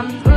I'm